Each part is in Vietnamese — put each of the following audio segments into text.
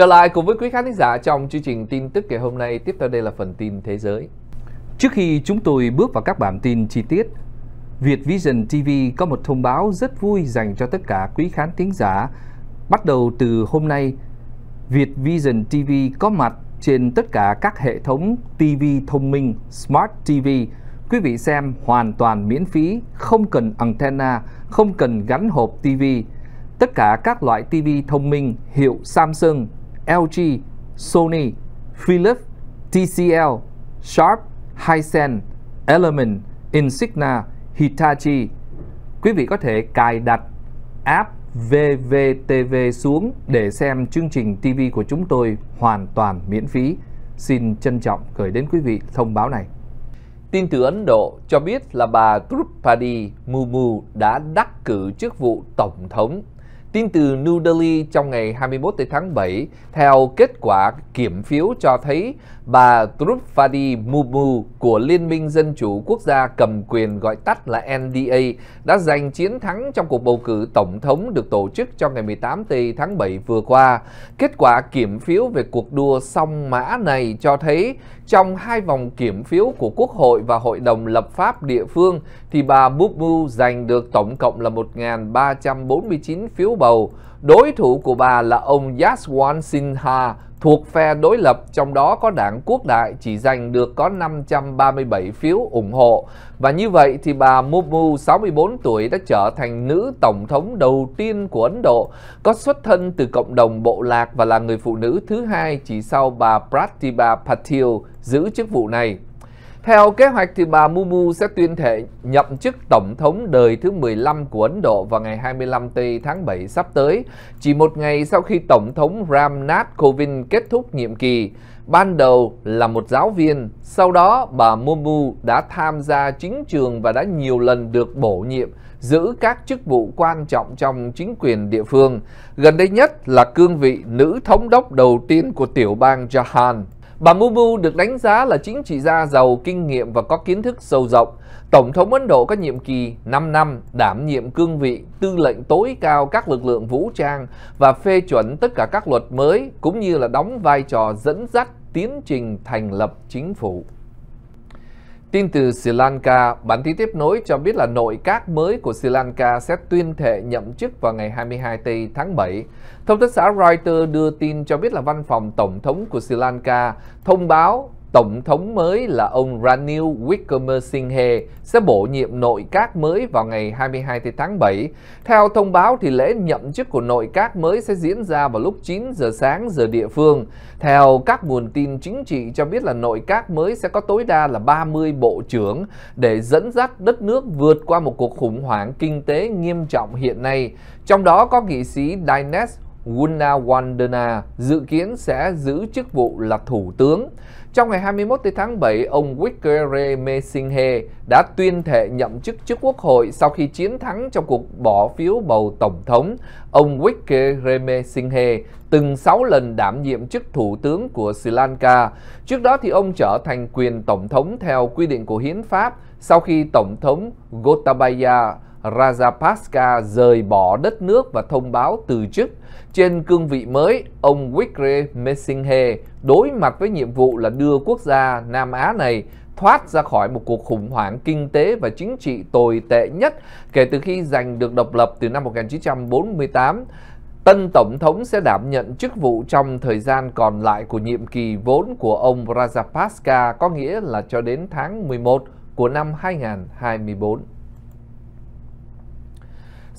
Trở lại cùng với quý khán thính giả trong chương trình tin tức ngày hôm nay, tiếp theo đây là phần tin thế giới. Trước khi chúng tôi bước vào các bản tin chi tiết, Việt Vision TV có một thông báo rất vui dành cho tất cả quý khán thính giả. Bắt đầu từ hôm nay, Việt Vision TV có mặt trên tất cả các hệ thống TV thông minh Smart TV. Quý vị xem hoàn toàn miễn phí, không cần antenna, không cần gắn hộp TV. Tất cả các loại TV thông minh hiệu Samsung, LG, Sony, Philips, TCL, Sharp, Hisense, Element, Insignia, Hitachi. Quý vị có thể cài đặt app VVTV xuống để xem chương trình TV của chúng tôi hoàn toàn miễn phí. Xin trân trọng gửi đến quý vị thông báo này. Tin từ Ấn Độ cho biết là bà Drupadi Murmu đã đắc cử chức vụ tổng thống Tin từ New Delhi trong ngày 21 tháng 7, theo kết quả kiểm phiếu cho thấy bà Trupadi Murmu của Liên minh Dân chủ Quốc gia cầm quyền gọi tắt là NDA đã giành chiến thắng trong cuộc bầu cử tổng thống được tổ chức trong ngày 18 tháng 7 vừa qua. Kết quả kiểm phiếu về cuộc đua song mã này cho thấy trong hai vòng kiểm phiếu của Quốc hội và Hội đồng lập pháp địa phương thì bà Bubu giành được tổng cộng là 1.349 phiếu bầu. Đối thủ của bà là ông Yaswan Sinha thuộc phe đối lập, trong đó có đảng Quốc đại chỉ giành được có 537 phiếu ủng hộ. Và như vậy thì bà Mumu 64 tuổi đã trở thành nữ tổng thống đầu tiên của Ấn Độ, có xuất thân từ cộng đồng bộ lạc và là người phụ nữ thứ hai chỉ sau bà Pratibha Patil giữ chức vụ này. Theo kế hoạch thì bà Mumu sẽ tuyên thệ nhậm chức Tổng thống đời thứ 15 của Ấn Độ vào ngày 25 tây tháng 7 sắp tới, chỉ một ngày sau khi Tổng thống Ram Nath Kovind kết thúc nhiệm kỳ. Ban đầu là một giáo viên, sau đó bà Mumu đã tham gia chính trường và đã nhiều lần được bổ nhiệm giữ các chức vụ quan trọng trong chính quyền địa phương. Gần đây nhất là cương vị nữ thống đốc đầu tiên của tiểu bang Jahan. Bà Mumu được đánh giá là chính trị gia giàu kinh nghiệm và có kiến thức sâu rộng. Tổng thống Ấn Độ có nhiệm kỳ 5 năm, đảm nhiệm cương vị, tư lệnh tối cao các lực lượng vũ trang và phê chuẩn tất cả các luật mới, cũng như là đóng vai trò dẫn dắt tiến trình thành lập chính phủ. Tin từ Sri Lanka, bản tin tiếp nối cho biết là nội các mới của Sri Lanka sẽ tuyên thệ nhậm chức vào ngày 22 tây tháng 7. Thông tấn xã Reuters đưa tin cho biết là văn phòng tổng thống của Sri Lanka thông báo Tổng thống mới là ông Ranil Wickremesinghe sẽ bổ nhiệm nội các mới vào ngày 22 tháng 7. Theo thông báo thì lễ nhậm chức của nội các mới sẽ diễn ra vào lúc 9 giờ sáng giờ địa phương. Theo các nguồn tin chính trị cho biết là nội các mới sẽ có tối đa là 30 bộ trưởng để dẫn dắt đất nước vượt qua một cuộc khủng hoảng kinh tế nghiêm trọng hiện nay. Trong đó có nghị sĩ Dines Gunawardena dự kiến sẽ giữ chức vụ là thủ tướng. Trong ngày 21 tháng 7, ông Wickremesinghe đã tuyên thệ nhậm chức trước quốc hội sau khi chiến thắng trong cuộc bỏ phiếu bầu tổng thống. Ông Wickremesinghe từng 6 lần đảm nhiệm chức thủ tướng của Sri Lanka. Trước đó thì ông trở thành quyền tổng thống theo quy định của hiến pháp sau khi tổng thống Gotabaya Rajapaksa rời bỏ đất nước và thông báo từ chức. Trên cương vị mới, ông Wickremesinghe đối mặt với nhiệm vụ là đưa quốc gia Nam Á này thoát ra khỏi một cuộc khủng hoảng kinh tế và chính trị tồi tệ nhất kể từ khi giành được độc lập từ năm 1948. Tân Tổng thống sẽ đảm nhận chức vụ trong thời gian còn lại của nhiệm kỳ vốn của ông Rajapaksa, có nghĩa là cho đến tháng 11 của năm 2024.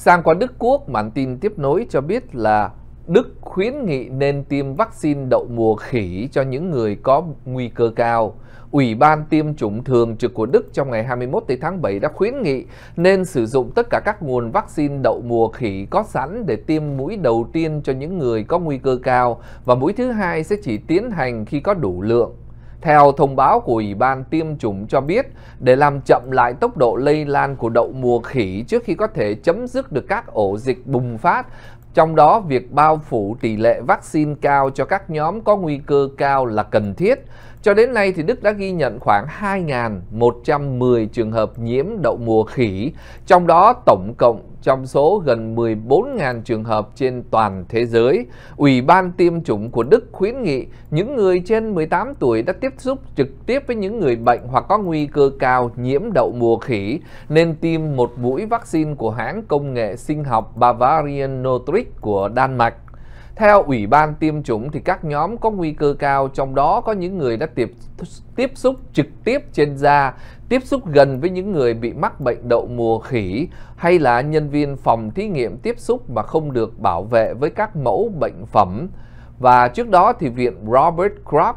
Sang qua Đức Quốc, bản tin tiếp nối cho biết là Đức khuyến nghị nên tiêm vaccine đậu mùa khỉ cho những người có nguy cơ cao. Ủy ban tiêm chủng thường trực của Đức trong ngày 21 tháng 7 đã khuyến nghị nên sử dụng tất cả các nguồn vaccine đậu mùa khỉ có sẵn để tiêm mũi đầu tiên cho những người có nguy cơ cao và mũi thứ hai sẽ chỉ tiến hành khi có đủ lượng. Theo thông báo của Ủy ban tiêm chủng cho biết, để làm chậm lại tốc độ lây lan của đậu mùa khỉ trước khi có thể chấm dứt được các ổ dịch bùng phát, trong đó việc bao phủ tỷ lệ vaccine cao cho các nhóm có nguy cơ cao là cần thiết. Cho đến nay thì Đức đã ghi nhận khoảng 2.110 trường hợp nhiễm đậu mùa khỉ, trong đó tổng cộng trong số gần 14.000 trường hợp trên toàn thế giới. Ủy ban tiêm chủng của Đức khuyến nghị những người trên 18 tuổi đã tiếp xúc trực tiếp với những người bệnh hoặc có nguy cơ cao nhiễm đậu mùa khỉ, nên tiêm một mũi vaccine của hãng công nghệ sinh học Bavarian Nordic của Đan Mạch. Theo Ủy ban tiêm chủng thì các nhóm có nguy cơ cao trong đó có những người đã tiếp, tiếp xúc trực tiếp trên da, tiếp xúc gần với những người bị mắc bệnh đậu mùa khỉ hay là nhân viên phòng thí nghiệm tiếp xúc mà không được bảo vệ với các mẫu bệnh phẩm. Và trước đó thì Viện Robert Koch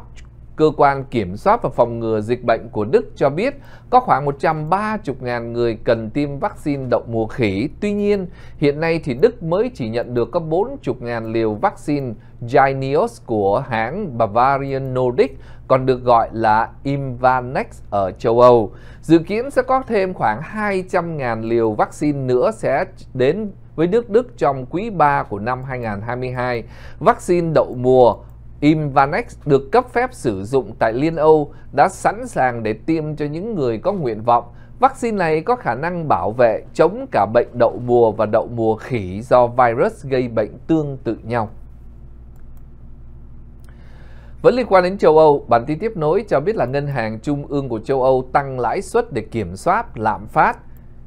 Cơ quan Kiểm soát và Phòng ngừa Dịch bệnh của Đức cho biết có khoảng 130.000 người cần tiêm vaccine đậu mùa khỉ. Tuy nhiên, hiện nay thì Đức mới chỉ nhận được có 40.000 liều vaccine Jynneos của hãng Bavarian Nordic, còn được gọi là Imvanex ở châu Âu. Dự kiến sẽ có thêm khoảng 200.000 liều vaccine nữa sẽ đến với nước Đức trong quý 3 của năm 2022. Vaccine đậu mùa Imvanex được cấp phép sử dụng tại Liên Âu đã sẵn sàng để tiêm cho những người có nguyện vọng. Vaccine này có khả năng bảo vệ chống cả bệnh đậu mùa và đậu mùa khỉ do virus gây bệnh tương tự nhau. Vẫn liên quan đến châu Âu, bản tin tiếp nối cho biết là Ngân hàng Trung ương của châu Âu tăng lãi suất để kiểm soát lạm phát.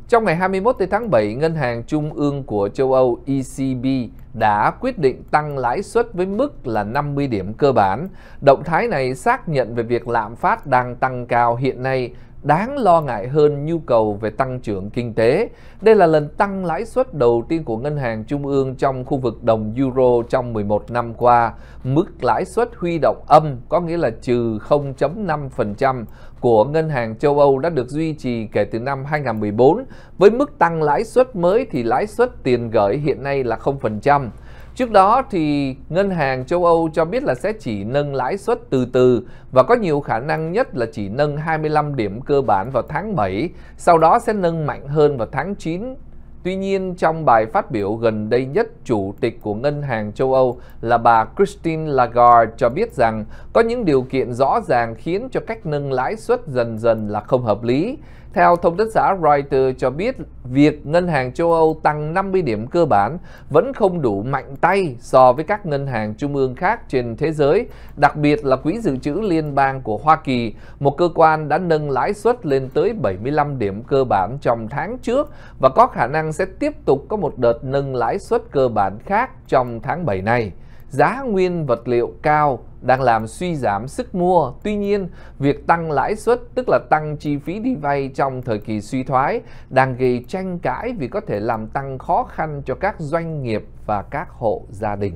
Trong ngày 21 tháng 7, Ngân hàng Trung ương của châu Âu ECB đã quyết định tăng lãi suất với mức là 50 điểm cơ bản. Động thái này xác nhận về việc lạm phát đang tăng cao hiện nay đáng lo ngại hơn nhu cầu về tăng trưởng kinh tế. Đây là lần tăng lãi suất đầu tiên của Ngân hàng Trung ương trong khu vực đồng euro trong 11 năm qua. Mức lãi suất huy động âm có nghĩa là trừ 0.5% của Ngân hàng châu Âu đã được duy trì kể từ năm 2014. Với mức tăng lãi suất mới thì lãi suất tiền gửi hiện nay là 0%. Trước đó thì ngân hàng châu Âu cho biết là sẽ chỉ nâng lãi suất từ từ và có nhiều khả năng nhất là chỉ nâng 25 điểm cơ bản vào tháng 7, sau đó sẽ nâng mạnh hơn vào tháng 9. Tuy nhiên, trong bài phát biểu gần đây nhất, chủ tịch của Ngân hàng châu Âu là bà Christine Lagarde cho biết rằng có những điều kiện rõ ràng khiến cho cách nâng lãi suất dần dần là không hợp lý. Theo thông tấn xã Reuters cho biết, việc ngân hàng châu Âu tăng 50 điểm cơ bản vẫn không đủ mạnh tay so với các ngân hàng trung ương khác trên thế giới, đặc biệt là Quỹ dự trữ liên bang của Hoa Kỳ, một cơ quan đã nâng lãi suất lên tới 75 điểm cơ bản trong tháng trước và có khả năng sẽ tiếp tục có một đợt nâng lãi suất cơ bản khác trong tháng 7 này. Giá nguyên vật liệu cao đang làm suy giảm sức mua. Tuy nhiên, việc tăng lãi suất tức là tăng chi phí đi vay trong thời kỳ suy thoái đang gây tranh cãi vì có thể làm tăng khó khăn cho các doanh nghiệp và các hộ gia đình.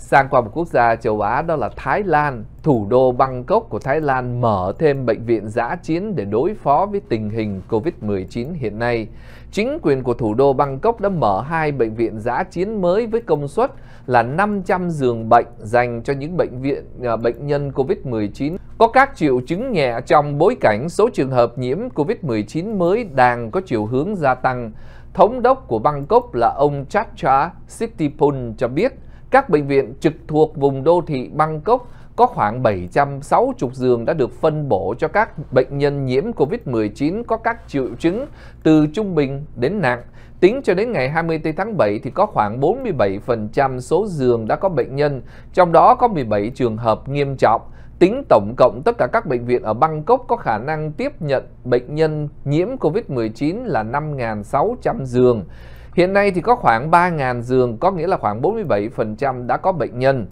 Sang qua một quốc gia châu Á đó là Thái Lan, thủ đô Bangkok của Thái Lan mở thêm bệnh viện giã chiến để đối phó với tình hình Covid-19 hiện nay. Chính quyền của thủ đô Bangkok đã mở hai bệnh viện giã chiến mới với công suất là 500 giường bệnh dành cho những bệnh viện à, bệnh nhân COVID-19 có các triệu chứng nhẹ trong bối cảnh số trường hợp nhiễm COVID-19 mới đang có chiều hướng gia tăng. Thống đốc của Bangkok là ông Chacha Sittipun cho biết các bệnh viện trực thuộc vùng đô thị Bangkok có khoảng 760 giường đã được phân bổ cho các bệnh nhân nhiễm COVID-19 có các triệu chứng từ trung bình đến nặng. Tính cho đến ngày 24 tháng 7 thì có khoảng 47% số giường đã có bệnh nhân, trong đó có 17 trường hợp nghiêm trọng. Tính tổng cộng tất cả các bệnh viện ở Bangkok có khả năng tiếp nhận bệnh nhân nhiễm COVID-19 là 5.600 giường. Hiện nay thì có khoảng 3.000 giường, có nghĩa là khoảng 47% đã có bệnh nhân.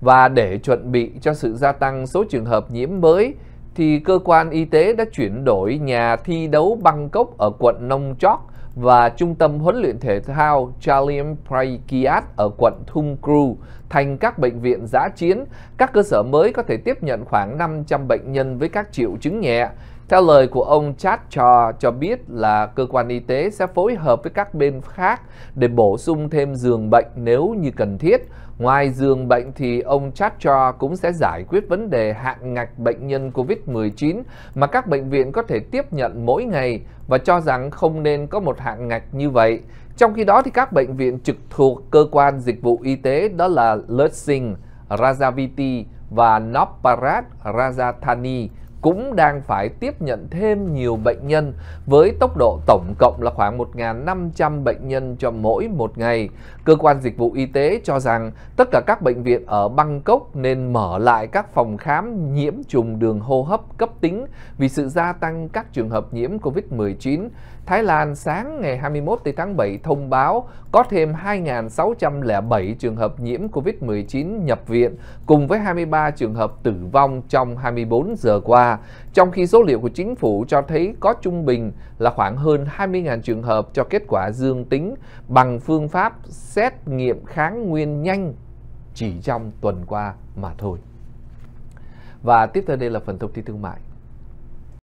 Và để chuẩn bị cho sự gia tăng số trường hợp nhiễm mới, thì cơ quan y tế đã chuyển đổi nhà thi đấu Bangkok ở quận Nong Chok và trung tâm huấn luyện thể thao Chaliam Praikiat ở quận Thung Kru thành các bệnh viện giã chiến. Các cơ sở mới có thể tiếp nhận khoảng 500 bệnh nhân với các triệu chứng nhẹ. Theo lời của ông Chat Cho cho biết là cơ quan y tế sẽ phối hợp với các bên khác để bổ sung thêm giường bệnh nếu như cần thiết. Ngoài giường bệnh thì ông Chat Cho cũng sẽ giải quyết vấn đề hạn ngạch bệnh nhân COVID-19 mà các bệnh viện có thể tiếp nhận mỗi ngày và cho rằng không nên có một hạn ngạch như vậy. Trong khi đó thì các bệnh viện trực thuộc cơ quan dịch vụ y tế đó là Nursing, Rajaviti và Nopparat Rajathani cũng đang phải tiếp nhận thêm nhiều bệnh nhân với tốc độ tổng cộng là khoảng 1.500 bệnh nhân cho mỗi một ngày. Cơ quan dịch vụ y tế cho rằng tất cả các bệnh viện ở Bangkok nên mở lại các phòng khám nhiễm trùng đường hô hấp cấp tính vì sự gia tăng các trường hợp nhiễm COVID-19. Thái Lan sáng ngày 21 tháng 7 thông báo có thêm 2.607 trường hợp nhiễm COVID-19 nhập viện cùng với 23 trường hợp tử vong trong 24 giờ qua, trong khi số liệu của chính phủ cho thấy có trung bình là khoảng hơn 20.000 trường hợp cho kết quả dương tính bằng phương pháp xét nghiệm kháng nguyên nhanh chỉ trong tuần qua mà thôi. Và tiếp theo đây là phần thông tin thương mại.